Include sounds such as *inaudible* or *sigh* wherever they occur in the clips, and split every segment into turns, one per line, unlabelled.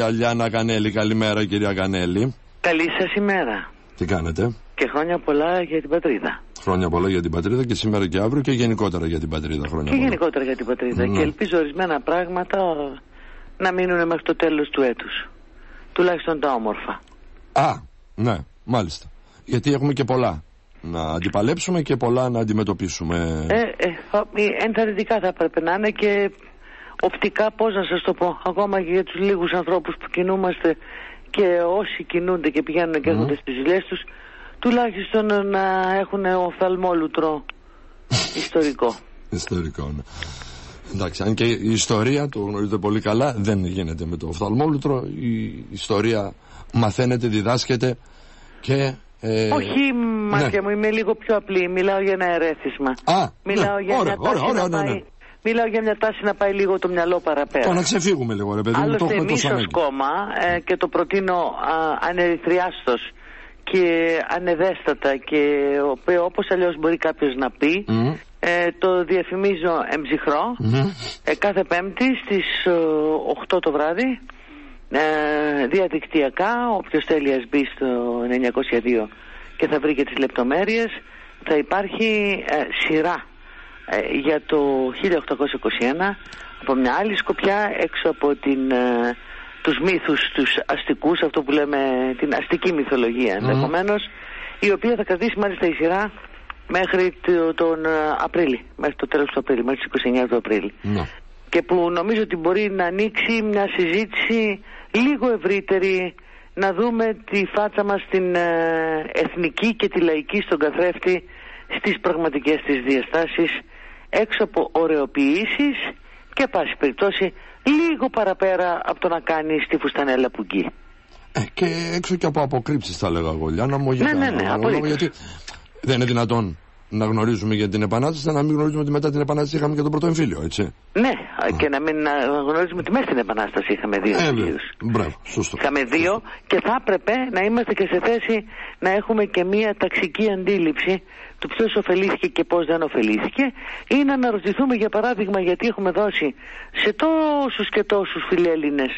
Αλιάνα Κανέλη, καλημέρα κυρία Κανέλη.
Καλή σας ημέρα.
Τι κάνετε;
Και χρόνια πολλά για την πατρίδα.
Χρόνια πολλά για την πατρίδα και σήμερα και αύριο και γενικότερα για την πατρίδα. Χρόνια
και
πολλά.
γενικότερα για την πατρίδα.
Ναι.
Και ελπίζω ορισμένα πράγματα να μείνουν μέχρι το τέλος του έτους. Τουλάχιστον τα όμορφα.
Α, ναι, μάλιστα. Γιατί έχουμε και πολλά να αντιπαλέψουμε και πολλά να αντιμετωπίσουμε.
Ε, ε, ο- ε, ενθαρρυντικά θα έπρεπε να είναι και οπτικά πώς να σας το πω. Ακόμα και για τους λίγους ανθρώπους που κινούμαστε και όσοι κινούνται και πηγαίνουν και έρχονται στις δουλειές τους τουλάχιστον να έχουν οφθαλμόλουτρο *laughs* ιστορικό.
Ιστορικό, ναι. Εντάξει, αν και η ιστορία, το γνωρίζετε πολύ καλά, δεν γίνεται με το οφθαλμόλουτρο. Η ιστορία μαθαίνεται, διδάσκεται και... ε,
Όχι, μάτια
ναι.
μου, είμαι λίγο πιο απλή. Μιλάω για ένα ερέθισμα.
Α,
Μιλάω
ναι,
για
ωραία,
μια τάση
ωραία, ωραία,
να
ναι,
πάει...
ναι.
Μιλάω για μια τάση να πάει λίγο το μυαλό παραπέρα.
Το να ξεφύγουμε λίγο, ρε παιδί μου, το
Άλλωστε
έχουμε
εμείς
τόσο
ως
ανάγκη.
κόμμα ε, και το προτείνω α, ανερυθριάστος και ανεδέστατα και ο- όπως αλλιώς μπορεί κάποιος να πει
Μμμ.
ε, το διαφημίζω εμψυχρό
Μμμ.
ε, κάθε πέμπτη στις ε, 8 το βράδυ ε, διαδικτυακά όποιος θέλει ας μπει στο 902 και θα βρει και τις λεπτομέρειες θα υπάρχει ε, σειρά ε, για το 1821 από μια άλλη σκοπιά έξω από την, ε, τους μύθους τους αστικούς αυτό που λέμε την αστική μυθολογία ενδεχομένως η οποία θα κρατήσει μάλιστα η σειρά μέχρι το- τον ε, Απρίλη μέχρι το τέλος του Απρίλη μέχρι τις 29 του Απρίλη
Ναι.
και που νομίζω ότι μπορεί να ανοίξει μια συζήτηση λίγο ευρύτερη να δούμε τη φάτσα μας την ε, εθνική και τη λαϊκή στον καθρέφτη στις πραγματικές της διαστάσεις έξω από ωρεοποιήσεις και πάση περιπτώσει λίγο παραπέρα από το να κάνεις τη φουστανέλα που γκεί.
Ε, και έξω και από αποκρύψεις θα λέγα εγώ, Λιάννα μου, για
Ναι, ναι, ναι,
κανένα
απολύτως.
λόγο, γιατί δεν είναι δυνατόν να γνωρίζουμε για την Επανάσταση, να μην γνωρίζουμε ότι μετά την Επανάσταση είχαμε και τον πρώτο εμφύλιο, έτσι.
Ναι, και να μην ε, γνωρίζουμε ότι μέσα στην Επανάσταση είχαμε δύο
Ε,
εμφυλίους.
βέβαια. Μπράβο, σωστό.
Είχαμε δύο και θα έπρεπε να είμαστε και σε θέση να έχουμε και μία ταξική αντίληψη του ποιος ωφελήθηκε και πώς δεν ωφελήθηκε ή να αναρωτηθούμε για παράδειγμα γιατί έχουμε δώσει σε τόσους και τόσους φιλέλληνες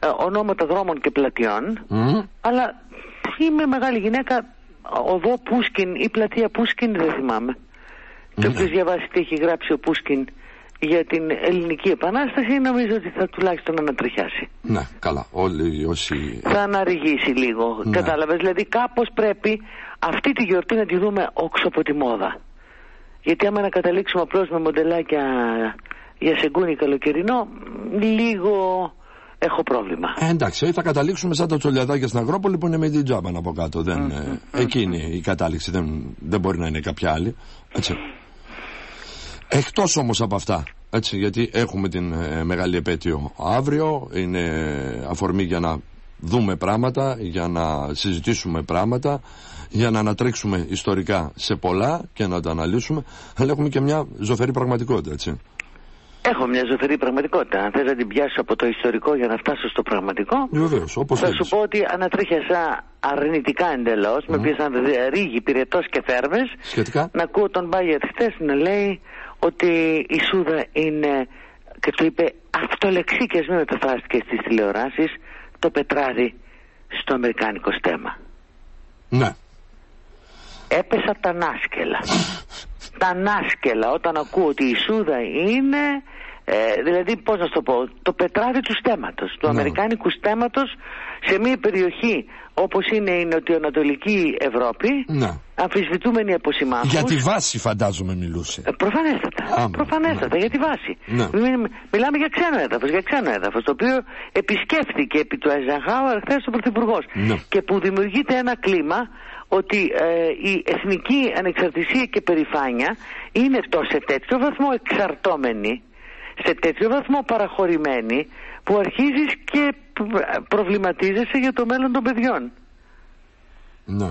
ε, ονόματα δρόμων και πλατιών
Μμμ.
αλλά είμαι μεγάλη γυναίκα οδό Πούσκιν ή πλατεία Πούσκιν δεν θυμάμαι και
Ναι.
όποιος διαβάσει τι έχει γράψει ο Πούσκιν για την ελληνική επανάσταση νομίζω ότι θα τουλάχιστον ανατριχιάσει
Ναι, καλά. Όλοι όσοι.
θα αναρριγήσει λίγο.
Ναι.
Κατάλαβες, δηλαδή κάπως πρέπει αυτή τη γιορτή να τη δούμε όξω από τη μόδα. Γιατί άμα να καταλήξουμε απλώς με μοντελάκια για σεγκούνι καλοκαιρινό, λίγο έχω πρόβλημα.
Ε, εντάξει, θα καταλήξουμε σαν τα τσολιαδάκια στην Αγρόπολη που είναι με την τζάμπα από κάτω. Δεν, ε, εκεί είναι η κατάληξη, δεν, δεν μπορεί να είναι κάποια άλλη. Έτσι. Εκτός όμως από αυτά, έτσι, γιατί έχουμε την ε, μεγάλη επέτειο αύριο, είναι αφορμή για να δούμε πράγματα, για να συζητήσουμε πράγματα, για να ανατρέξουμε ιστορικά σε πολλά και να τα αναλύσουμε, αλλά έχουμε και μια ζωφερή πραγματικότητα, έτσι.
Έχω μια ζωφερή πραγματικότητα. Αν θες να την πιάσω από το ιστορικό για να φτάσω στο πραγματικό,
Βεβαίως, όπως
θα
θέλεις.
σου πω ότι ανατρίχιασα αρνητικά εντελώς, με πιάσαν ρίγη, πυρετός και θέρμες,
Σχετικά.
να ακούω τον Μπάγιατ χτες να λέει ότι η Σούδα είναι και το είπε αυτολεξί και ας μην μεταφράστηκες στις τηλεοράσεις το πετράδι στο αμερικάνικο στέμα.
Ναι.
Έπεσα τα νάσκελα. *laughs* τα νάσκελα όταν ακούω ότι η Σούδα είναι ε, δηλαδή πώς να σου το πω το πετράδι του στέματος του
Ναι.
αμερικάνικου στέματος σε μια περιοχή όπως είναι η νοτιοανατολική Ευρώπη
Ναι.
αμφισβητούμενη από συμμάχους
Για τη βάση φαντάζομαι μιλούσε.
ε, Προφανέστατα.
Άμα,
προφανέστατα,
ναι.
για τη βάση.
Ναι.
Μι- μιλάμε για ξένο έδαφος, για ξένο έδαφος, το οποίο επισκέφθηκε επί του Αιζαχάουερ χθες ο Πρωθυπουργός.
Ναι.
Και που δημιουργείται ένα κλίμα ότι ε, η εθνική ανεξαρτησία και περηφάνεια είναι το σε τέτοιο βαθμό εξαρτώμενη, σε τέτοιο βαθμό παραχωρημένη, που αρχίζεις και π- προβληματίζεσαι για το μέλλον των παιδιών.
Ναι.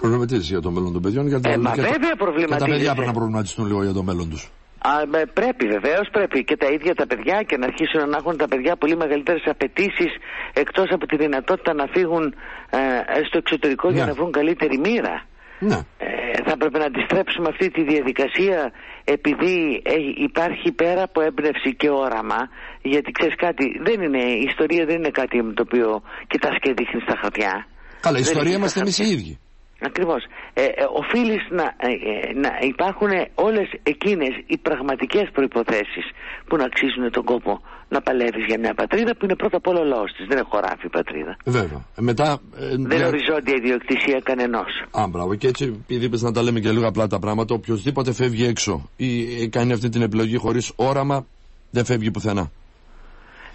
Προβληματίζεσαι για το μέλλον των παιδιών. Γιατί
Ε,
και
μα
τα-
βέβαια
Και τα
προβληματίζεσαι.
παιδιά πρέπει να προβληματιστούν λίγο για το μέλλον τους.
Α, με, πρέπει βεβαίως, πρέπει και τα ίδια τα παιδιά και να αρχίσουν να έχουν τα παιδιά πολύ μεγαλύτερες απαιτήσεις εκτός από τη δυνατότητα να φύγουν ε, στο εξωτερικό για
Ναι.
να βρουν καλύτερη μοίρα.
Ναι.
Ε, θα πρέπει να αντιστρέψουμε αυτή τη διαδικασία επειδή ε, υπάρχει πέρα από έμπνευση και όραμα γιατί ξέρεις κάτι, δεν είναι, η ιστορία δεν είναι κάτι με το οποίο κοιτάς και δείχνεις στα χαρτιά.
Καλά, η
Δεν
ιστορία
είναι
είμαστε
στα
εμείς οι ίδιοι.
Ακριβώς. Ε, ε, οφείλεις να, ε, ε, να υπάρχουν όλες εκείνες οι πραγματικές προϋποθέσεις που να αξίζουν τον κόπο να παλεύεις για μια πατρίδα που είναι πρώτα απ' όλα ο λαός της. Δεν είναι χωράφι η πατρίδα.
Βέβαια. Ε, μετά. ε,
Δεν
ναι.
είναι οριζόντια ιδιοκτησία κανενός.
Α, μπράβο. Και έτσι, επειδή είπες να τα λέμε και λίγο απλά τα πράγματα, οποιοδήποτε φεύγει έξω ή ε, κάνει αυτή την επιλογή χωρίς όραμα, δεν φεύγει πουθενά.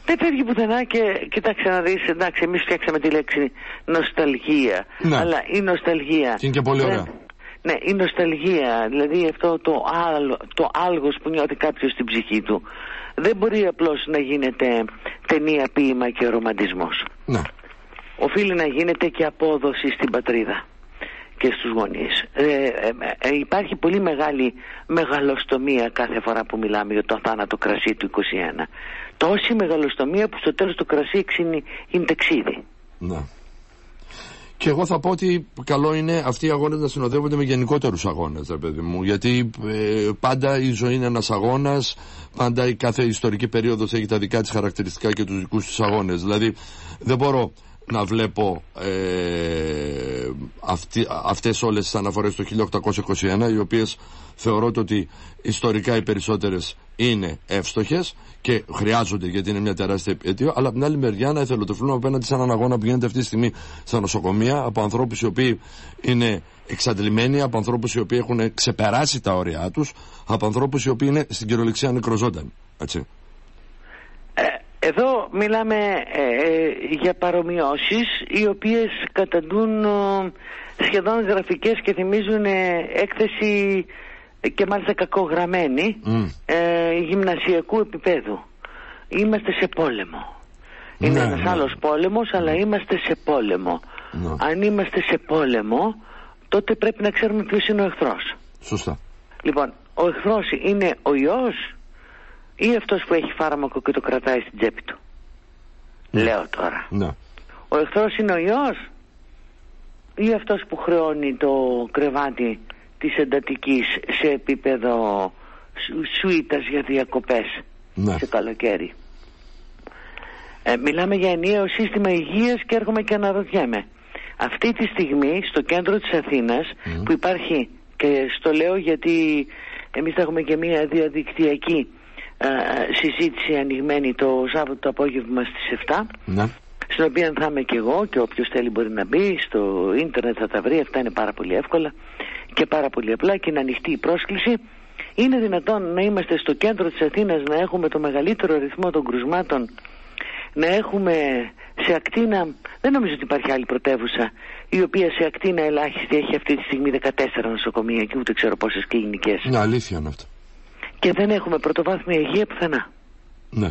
Δεν φεύγει πουθενά και κοιτάξτε να δεις, εντάξει, εμείς φτιάξαμε τη λέξη νοσταλγία.
Ναι.
Αλλά η νοσταλγία...
Και είναι και πολύ
δεν-
ωραία.
Ναι, η νοσταλγία, δηλαδή αυτό το, άλ, το άλγος που νιώθει κάποιος στην ψυχή του. Δεν μπορεί απλώς να γίνεται ταινία, ποίημα και ρομαντισμός.
Ναι.
Οφείλει να γίνεται και απόδοση στην πατρίδα και στους γονείς. Ε, ε, ε, υπάρχει πολύ μεγάλη μεγαλοστομία κάθε φορά που μιλάμε για το αθάνατο κρασί του 21. Τόση μεγαλοστομία που στο τέλος το κρασί εξήνει είναι τεξίδι.
Ναι. Και εγώ θα πω ότι καλό είναι αυτοί οι αγώνες να συνοδεύονται με γενικότερους αγώνες, ρε παιδί μου. Γιατί ε, πάντα η ζωή είναι ένας αγώνας, πάντα η κάθε ιστορική περίοδος έχει τα δικά της χαρακτηριστικά και τους δικούς της αγώνες. Δηλαδή, δεν μπορώ να βλέπω ε, αυτοί, αυτές όλες τις αναφορές το 1821 οι οποίες θεωρώ ότι ιστορικά οι περισσότερες είναι εύστοχες και χρειάζονται γιατί είναι μια τεράστια επέτειο αλλά από την άλλη μεριά να εθελοτυφλούν απέναντι σε έναν αγώνα που γίνεται αυτή τη στιγμή στα νοσοκομεία από ανθρώπους οι οποίοι είναι εξαντλημένοι από ανθρώπους οι οποίοι έχουν ξεπεράσει τα όρια τους από ανθρώπους οι οποίοι είναι στην κυριολεξία νεκροζώντανοι έτσι.
Ε, εδώ μιλάμε ε, ε, για παρομοιώσεις οι οποίες καταντούν ε, σχεδόν γραφικές και θυμίζουν ε, έκθεση ε, και μάλιστα κακογραμμένη
Μμ.
ε, γυμνασιακού επίπεδου. Είμαστε σε πόλεμο. Είναι
Ναι,
ένας
ναι.
άλλος πόλεμος αλλά είμαστε σε πόλεμο.
Ναι.
Αν είμαστε σε πόλεμο τότε πρέπει να ξέρουμε ποιος είναι ο εχθρός.
Σωστά.
Λοιπόν, ο εχθρός είναι ο ιός ή αυτός που έχει φάρμακο και το κρατάει στην τσέπη του. Λέω τώρα.
Ναι.
Ο εχθρός είναι ο ιός ή αυτός που χρεώνει το κρεβάτι της εντατικής σε επίπεδο σου- σουίτας για διακοπές
Ναι.
σε καλοκαίρι; Ε, μιλάμε για ενιαίο σύστημα υγείας και έρχομαι και αναρωτιέμαι. Αυτή τη στιγμή στο κέντρο της Αθήνας που υπάρχει και στο λέω γιατί εμείς θα έχουμε και μια διαδικτυακή ε, συζήτηση ανοιγμένη το Σάββατο το απόγευμα στις 7
Ναι.
στην οποία θα είμαι και εγώ και όποιος θέλει μπορεί να μπει. Στο ίντερνετ θα τα βρει. Αυτά είναι πάρα πολύ εύκολα και πάρα πολύ απλά και είναι ανοιχτή η πρόσκληση. Είναι δυνατόν να είμαστε στο κέντρο της Αθήνας να έχουμε το μεγαλύτερο αριθμό των κρουσμάτων να έχουμε σε ακτίνα δεν νομίζω ότι υπάρχει άλλη πρωτεύουσα η οποία σε ακτίνα ελάχιστη έχει αυτή τη στιγμή 14 νοσοκομεία και ούτε ξέρω πόσες κλινικές.
Είναι αλήθεια είναι αυτό.
Και δεν έχουμε πρωτοβάθμια υγεία πουθενά
Ναι.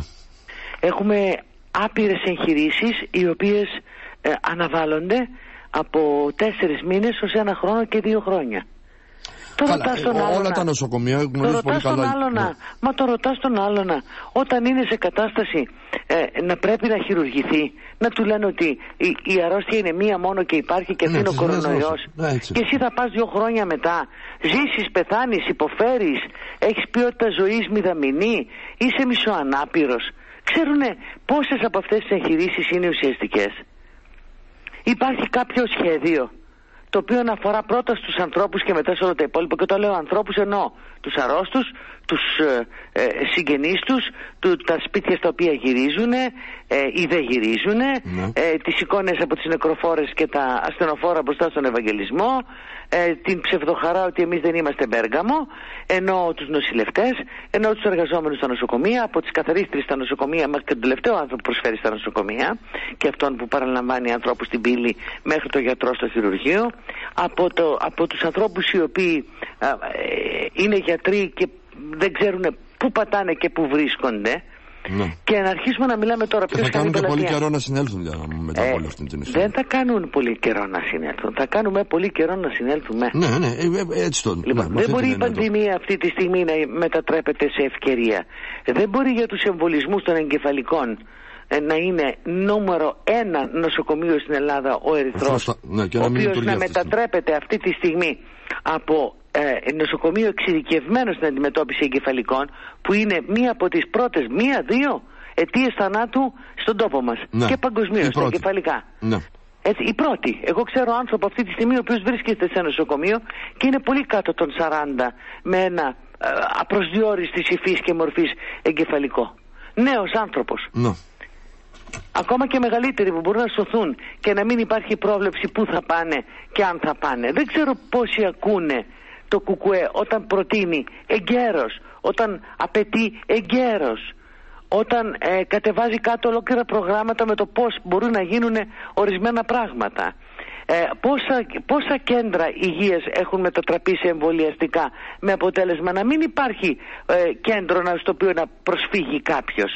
Έχουμε άπειρες εγχειρήσεις οι οποίες ε, αναβάλλονται από τέσσερις μήνες ως ένα χρόνο και δύο χρόνια. Το
Καλά,
ρωτάς τον
ε,
άλλον
όλα
να-
τα νοσοκομεία
το
γνωρίζουν πολύ
ρωτάς τον
καλά.
άλλον να-
Ναι.
Μα το ρωτάς τον άλλον να- Όταν είναι σε κατάσταση ε, να πρέπει να χειρουργηθεί Να του λένε ότι η, η αρρώστια είναι μία μόνο και υπάρχει και
Ναι,
αυτή είναι ο
της νέας
κορονοϊός
νόσου. Ναι, έτσι.
Και εσύ θα πας δύο χρόνια μετά Ζήσεις, πεθάνεις, υποφέρεις Έχεις ποιότητα ζωής μηδαμινή Είσαι μισοανάπηρος Ξέρουνε πόσες από αυτές τις εγχειρήσεις είναι ουσιαστικές; Υπάρχει κάποιο σχέδιο; Το οποίο αφορά πρώτα στους ανθρώπους και μετά σε όλα τα υπόλοιπα. Και το λέω ανθρώπους εννοώ τους αρρώστους, τους ε, ε, συγγενείς τους, του, τα σπίτια στα οποία γυρίζουν ε, ή δεν γυρίζουν,
Ναι.
ε, τις εικόνες από τις νεκροφόρες και τα ασθενοφόρα μπροστά στον Ευαγγελισμό, ε, την ψευδοχαρά ότι εμείς δεν είμαστε Μπέργαμο, ενώ τους νοσηλευτές, ενώ τους εργαζόμενους στα νοσοκομεία, από τις καθαρίστρες στα νοσοκομεία μέχρι και τον τελευταίο άνθρωπο που προσφέρει στα νοσοκομεία και αυτόν που παραλαμβάνει ανθρώπους στην πύλη μέχρι το γιατρό στο χειρουργείο, από, το, από τους ανθρώπους οι οποίοι α, ε, είναι γιατροί και δεν ξέρουν πού πατάνε και πού βρίσκονται
Ναι.
και να αρχίσουμε να μιλάμε τώρα
Και
ποιος
θα
κάνει
κάνουν και πολύ
πελατεία.
καιρό να συνέλθουν για να μετά
Ε,
από όλη αυτή την ιστορία.
δεν θα κάνουν πολύ καιρό να συνέλθουν. Θα κάνουμε πολύ καιρό να συνέλθουμε.
Ναι, ναι, ε, ε, έτσι το.
Λοιπόν,
ναι, με
δεν
αυτή
μπορεί
την
η
έννοια το-
πανδημία αυτή τη στιγμή να μετατρέπεται σε ευκαιρία. Δεν μπορεί για τους εμβολισμούς των εγκεφαλικών ε, να είναι νούμερο ένα νοσοκομείο στην Ελλάδα ο Ερυθρός,
Σωστά. Ναι, και
ο
να μην
οποίος
λειτουργεί
να
αυτή τη στιγμή.
μετατρέπεται αυτή τη στιγμή από ε, νοσοκομείο εξειδικευμένο στην αντιμετώπιση εγκεφαλικών που είναι μία από τις πρώτες, μία-δύο αιτίες θανάτου στον τόπο μας
Ναι.
και παγκοσμίως
Η
στα
πρώτη.
εγκεφαλικά.
Ναι.
Έτσι, η πρώτη. Εγώ ξέρω άνθρωπο αυτή τη στιγμή ο οποίος βρίσκεται σε ένα νοσοκομείο και είναι πολύ κάτω των 40 με ένα ε, απροσδιόριστης υφής και μορφής εγκεφαλικό. Νέος άνθρωπος.
Ναι.
Ακόμα και μεγαλύτεροι που μπορούν να σωθούν και να μην υπάρχει πρόβλεψη πού θα πάνε και αν θα πάνε. Δεν ξέρω πόσοι ακούνε το κουκουέ όταν προτείνει εγκαίρος, όταν απαιτεί εγκαίρος, όταν ε, κατεβάζει κάτω ολόκληρα προγράμματα με το πώς μπορούν να γίνουν ορισμένα πράγματα. Ε, πόσα, πόσα κέντρα υγείας έχουν μετατραπεί σε εμβολιαστικά με αποτέλεσμα να μην υπάρχει ε, κέντρο να- στο οποίο να προσφύγει κάποιος.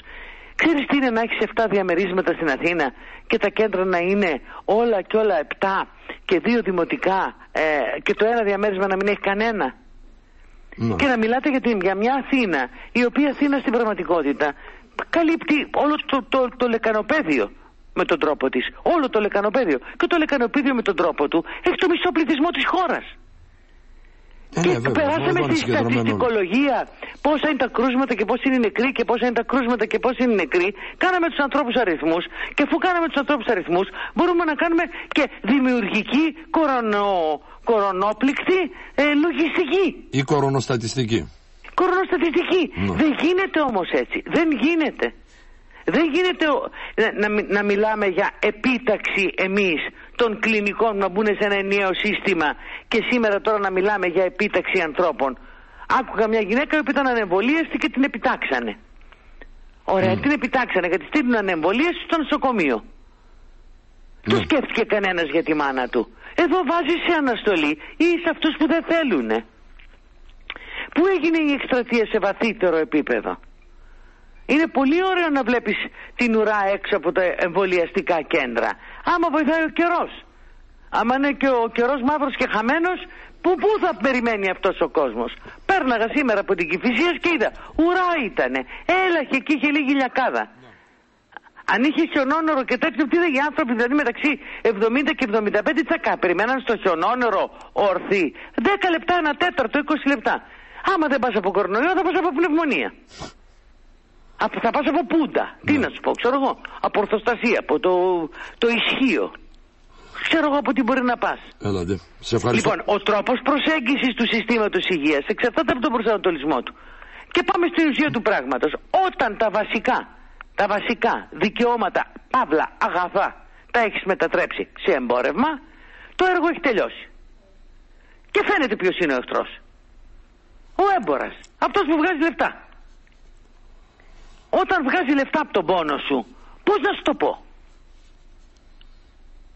Ξέρεις τι είναι να έχεις 7 διαμερίσματα στην Αθήνα και τα κέντρα να είναι όλα και όλα 7 και δύο δημοτικά ε, και το ένα διαμέρισμα να μην έχει κανένα;
Ναι.
Και να μιλάτε για, την, για μια Αθήνα η οποία Αθήνα στην πραγματικότητα καλύπτει όλο το, το, το λεκανοπέδιο με τον τρόπο της. Όλο το λεκανοπέδιο. Και το λεκανοπέδιο με τον τρόπο του έχει το μισό πληθυσμό της χώρας.
Ε,
Και
ναι, βέβαια.
περάσαμε
Μόνο
στη
συγκεντρωμένο.
στατιστικολογία πόσα είναι τα κρούσματα και πόσοι είναι νεκροί και πόσα είναι τα κρούσματα και πόσοι είναι νεκροί. Κάναμε τους ανθρώπους αριθμούς και αφού κάναμε τους ανθρώπους αριθμούς, μπορούμε να κάνουμε και δημιουργική κορονο, κορονόπληκτη ε, λογιστική.
Ή κορονοστατιστική.
Κορονοστατιστική.
Ναι.
Δεν γίνεται όμως έτσι. Δεν γίνεται. Δεν γίνεται ο- να, να μι- να μιλάμε για επίταξη εμείς των κλινικών να μπουν σε ένα ενιαίο σύστημα και σήμερα τώρα να μιλάμε για επίταξη ανθρώπων. Άκουγα μια γυναίκα που ήταν ανεμβολίαστη και την επιτάξανε. Ωραία, την επιτάξανε γιατί στείλουν ανεμβολίαστη στο νοσοκομείο. Το
Ναι.
σκέφτηκε κανένας για τη μάνα του. Εδώ βάζει σε αναστολή ή σε αυτούς που δεν θέλουνε. Πού έγινε η εκστρατεία σε βαθύτερο επίπεδο; Είναι πολύ ωραίο να βλέπεις την ουρά έξω από τα εμβολιαστικά κέντρα. Άμα βοηθάει ο καιρός. Άμα είναι και ο καιρός μαύρος και χαμένος, που πού θα περιμένει αυτός ο κόσμος. Πέρναγα σήμερα από την Κηφισίας και είδα, ουρά ήτανε. Έλαχε εκεί είχε λίγη λιακάδα. Αν είχε χιονόνερο και τέτοιο, τι δεν οι άνθρωποι δηλαδή μεταξύ 70 και 75 τι θα κάνουν. Περιμέναν στο χιονόνερο ορθή. 10 λεπτά, ένα τέταρτο, 20 λεπτά. Άμα δεν πας από κορονοϊό, θα πας από πνευμονία. Από, θα πας από πούντα. Τι να σου πω, ξέρω εγώ. Από ορθοστασία, από το, το ισχύο. Ξέρω εγώ από τι μπορεί να πας.
Έλατε. Σε ευχαριστώ.
Λοιπόν, ο τρόπος προσέγγισης του συστήματος υγείας εξαρτάται από τον προσανατολισμό του. Και πάμε στην ουσία του πράγματος. Όταν τα βασικά, τα βασικά δικαιώματα, παύλα, αγαθά, τα έχεις μετατρέψει σε εμπόρευμα, το έργο έχει τελειώσει. Και φαίνεται ποιος είναι ο εχθρός. Ο έμπορας. Αυτός που βγάζει λεφτά. Όταν βγάζει λεφτά από τον πόνο σου, πώς να σου το πω;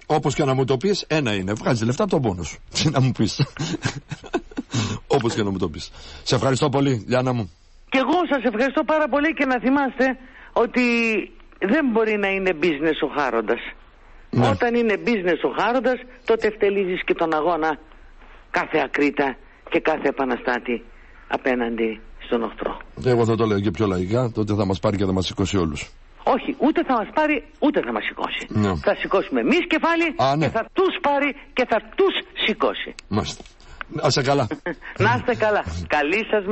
Όπως και να μου το πεις, ένα είναι. Βγάζει λεφτά από τον πόνο σου. Τι να μου πεις. *laughs* Όπως και να μου το πεις. Σε ευχαριστώ πολύ, Λιάννα μου.
Και εγώ σας ευχαριστώ πάρα πολύ και να θυμάστε ότι δεν μπορεί να είναι business ο χάροντας.
Ναι.
Όταν είναι business ο χάροντας, τότε ευτελίζεις και τον αγώνα κάθε ακρίτα και κάθε επαναστάτη απέναντι στον οχτρό.
Εγώ θα το λέω και πιο λαϊκά, τότε θα μας πάρει και θα μας σηκώσει όλους.
Όχι, ούτε θα μας πάρει, ούτε θα μας σηκώσει.
Ναι.
Θα σηκώσουμε εμείς κεφάλι
Α, ναι.
και θα τους πάρει και θα τους σηκώσει.
Μάλιστα. Να σε καλά. *laughs*
να είστε καλά. Καλή σας μέρα.